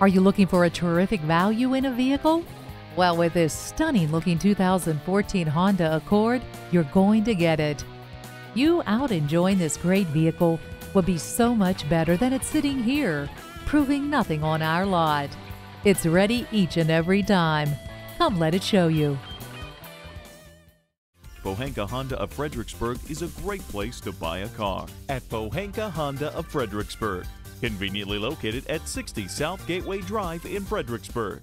Are you looking for a terrific value in a vehicle? Well, with this stunning looking 2014 Honda Accord, you're going to get it. You out enjoying this great vehicle will be so much better than it's sitting here, proving nothing on our lot. It's ready each and every time. Come let it show you. Pohanka Honda of Fredericksburg is a great place to buy a car. At Pohanka Honda of Fredericksburg, conveniently located at 60 South Gateway Drive in Fredericksburg.